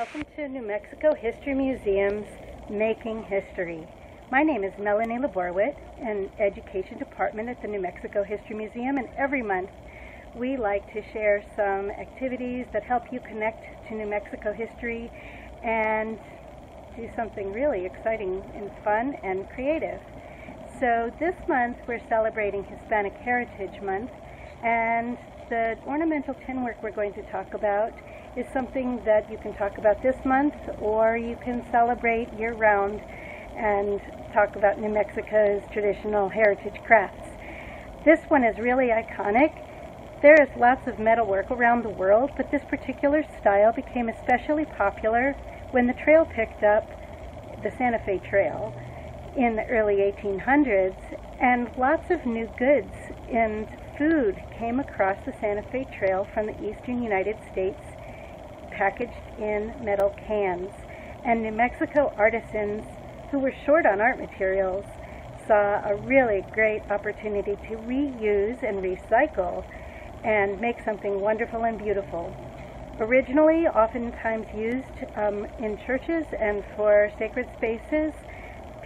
Welcome to New Mexico History Museum's Making History. My name is Melanie LaBorwit, in Education Department at the New Mexico History Museum, and every month we like to share some activities that help you connect to New Mexico history and do something really exciting and fun and creative. So this month we're celebrating Hispanic Heritage Month, and the ornamental tin work we're going to talk about is something that you can talk about this month or you can celebrate year round and talk about New Mexico's traditional heritage crafts. This one is really iconic. There is lots of metalwork around the world, but this particular style became especially popular when the trail picked up the Santa Fe Trail in the early 1800s, and lots of new goods and food came across the Santa Fe Trail from the eastern United States packaged in metal cans. And New Mexico artisans who were short on art materials saw a really great opportunity to reuse and recycle and make something wonderful and beautiful. Originally, oftentimes used um, in churches and for sacred spaces,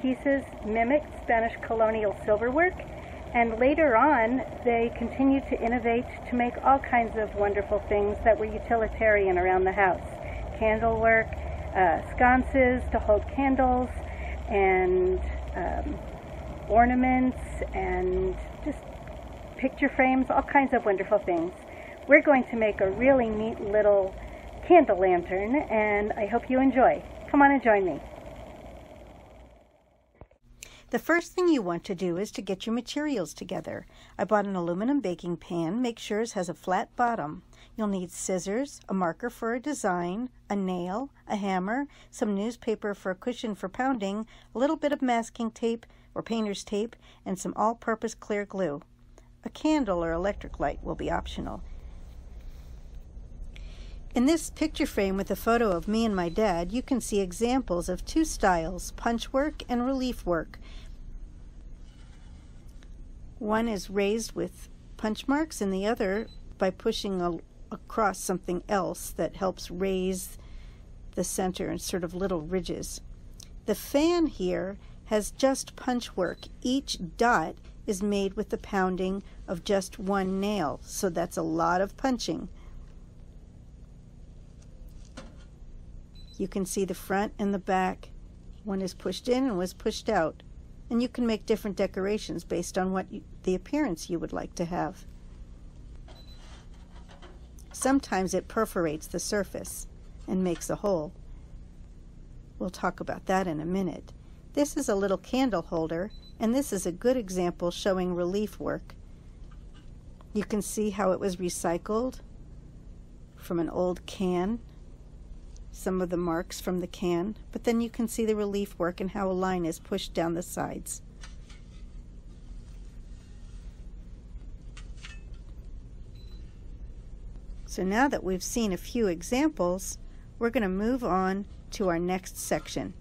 pieces mimicked Spanish colonial silverwork and later on, they continued to innovate to make all kinds of wonderful things that were utilitarian around the house candlework, uh, sconces to hold candles, and um, ornaments, and just picture frames, all kinds of wonderful things. We're going to make a really neat little candle lantern, and I hope you enjoy. Come on and join me. The first thing you want to do is to get your materials together. I bought an aluminum baking pan. Make sure it has a flat bottom. You'll need scissors, a marker for a design, a nail, a hammer, some newspaper for a cushion for pounding, a little bit of masking tape or painter's tape, and some all-purpose clear glue. A candle or electric light will be optional. In this picture frame with a photo of me and my dad, you can see examples of two styles, punch work and relief work. One is raised with punch marks and the other by pushing a, across something else that helps raise the center in sort of little ridges. The fan here has just punch work. Each dot is made with the pounding of just one nail, so that's a lot of punching. You can see the front and the back. One is pushed in and was pushed out and you can make different decorations based on what you, the appearance you would like to have. Sometimes it perforates the surface and makes a hole. We'll talk about that in a minute. This is a little candle holder, and this is a good example showing relief work. You can see how it was recycled from an old can some of the marks from the can, but then you can see the relief work and how a line is pushed down the sides. So now that we've seen a few examples, we're going to move on to our next section.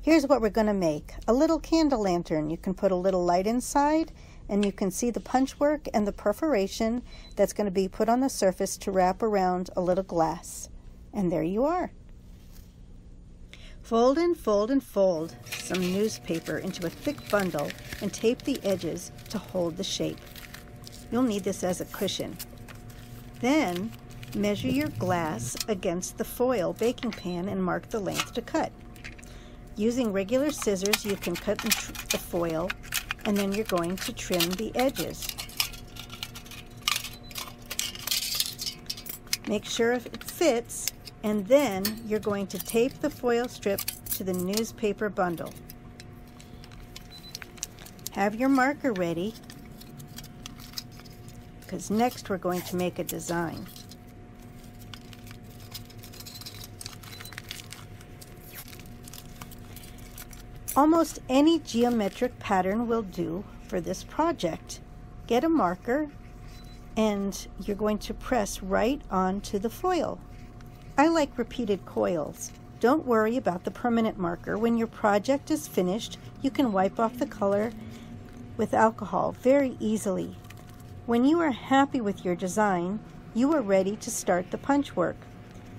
Here's what we're going to make. A little candle lantern. You can put a little light inside and you can see the punch work and the perforation that's going to be put on the surface to wrap around a little glass. And there you are. Fold and fold and fold some newspaper into a thick bundle and tape the edges to hold the shape. You'll need this as a cushion. Then measure your glass against the foil baking pan and mark the length to cut. Using regular scissors, you can cut the foil and then you're going to trim the edges. Make sure it fits and then you're going to tape the foil strip to the newspaper bundle. Have your marker ready because next we're going to make a design. Almost any geometric pattern will do for this project. Get a marker and you're going to press right onto the foil. I like repeated coils. Don't worry about the permanent marker. When your project is finished, you can wipe off the color with alcohol very easily. When you are happy with your design, you are ready to start the punch work.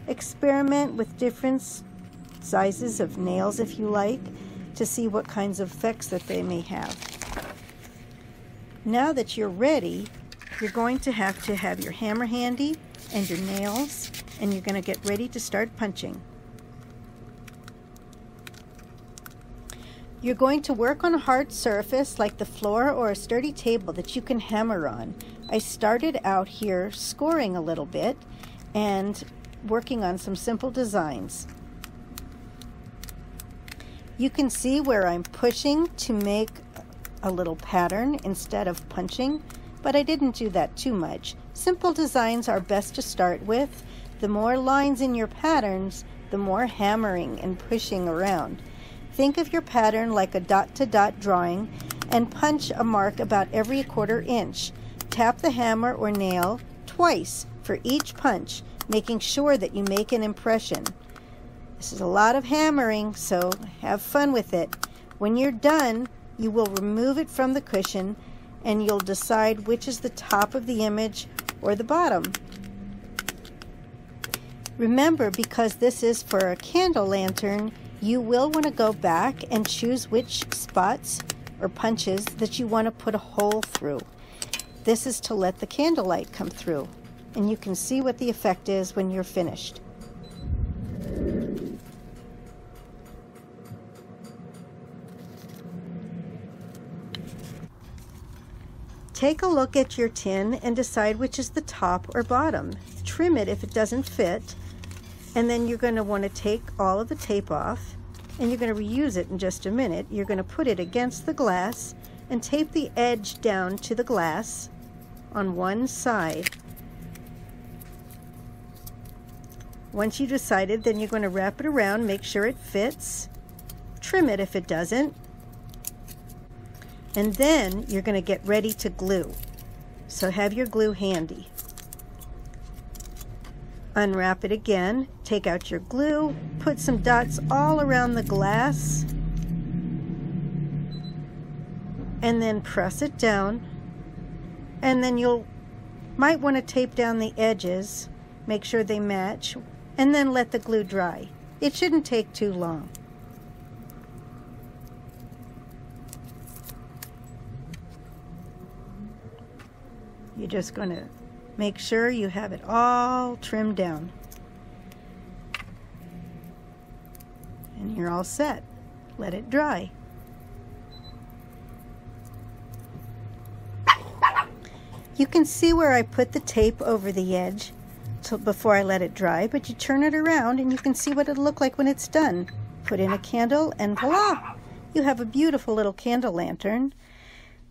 Experiment with different sizes of nails if you like to see what kinds of effects that they may have. Now that you're ready, you're going to have to have your hammer handy and your nails and you're going to get ready to start punching. You're going to work on a hard surface like the floor or a sturdy table that you can hammer on. I started out here scoring a little bit and working on some simple designs. You can see where I'm pushing to make a little pattern instead of punching, but I didn't do that too much. Simple designs are best to start with. The more lines in your patterns, the more hammering and pushing around. Think of your pattern like a dot to dot drawing and punch a mark about every quarter inch. Tap the hammer or nail twice for each punch, making sure that you make an impression. This is a lot of hammering, so have fun with it. When you're done, you will remove it from the cushion and you'll decide which is the top of the image or the bottom. Remember, because this is for a candle lantern, you will want to go back and choose which spots or punches that you want to put a hole through. This is to let the candlelight come through and you can see what the effect is when you're finished. Take a look at your tin and decide which is the top or bottom. Trim it if it doesn't fit and then you're going to want to take all of the tape off and you're going to reuse it in just a minute. You're going to put it against the glass and tape the edge down to the glass on one side. Once you decided, then you're going to wrap it around, make sure it fits, trim it if it doesn't, and then you're going to get ready to glue. So have your glue handy. Unwrap it again, take out your glue, put some dots all around the glass, and then press it down. And then you'll might want to tape down the edges, make sure they match, and then let the glue dry. It shouldn't take too long. You're just going to Make sure you have it all trimmed down. And you're all set. Let it dry. You can see where I put the tape over the edge before I let it dry, but you turn it around and you can see what it'll look like when it's done. Put in a candle and voila! You have a beautiful little candle lantern.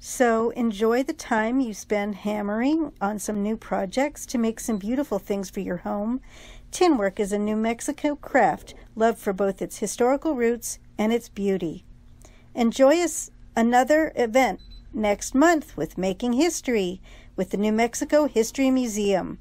So enjoy the time you spend hammering on some new projects to make some beautiful things for your home. Tin work is a New Mexico craft loved for both its historical roots and its beauty. Enjoy us another event next month with Making History with the New Mexico History Museum.